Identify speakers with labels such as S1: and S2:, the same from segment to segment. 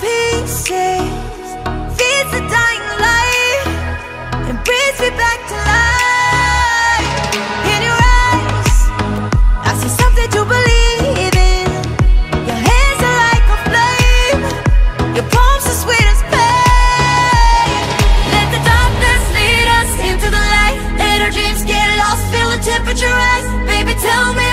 S1: pieces. Feeds the dying light And brings me back to life. In your eyes I see something to believe in. Your hands are like a flame. Your palms are sweet as pain. Let the darkness lead us into the light. Let our dreams get lost. Feel the temperature rise. Baby, tell me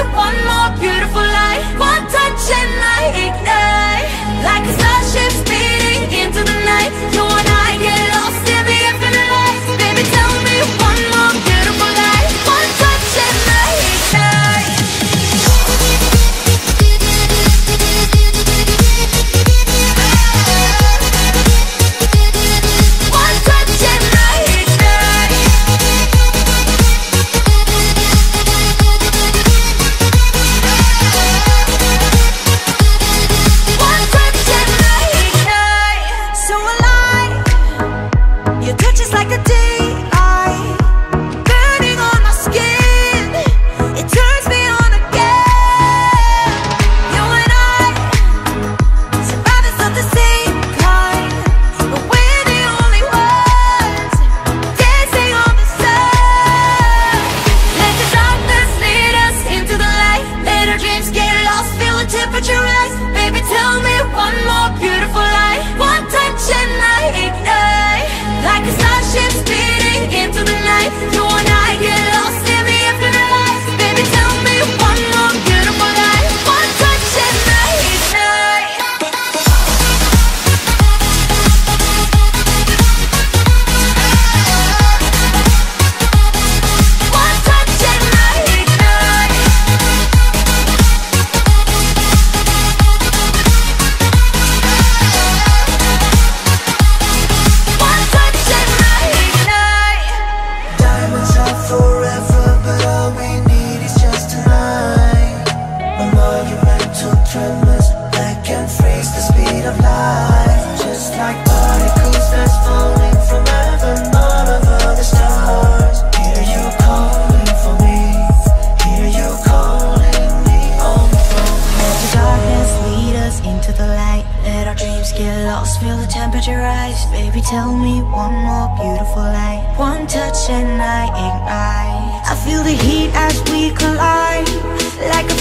S1: lost, feel the temperature rise? Baby, tell me one more beautiful lie. One touch and I ain't I I feel the heat as we collide Like a